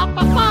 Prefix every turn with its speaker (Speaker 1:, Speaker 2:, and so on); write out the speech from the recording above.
Speaker 1: pa pa pa.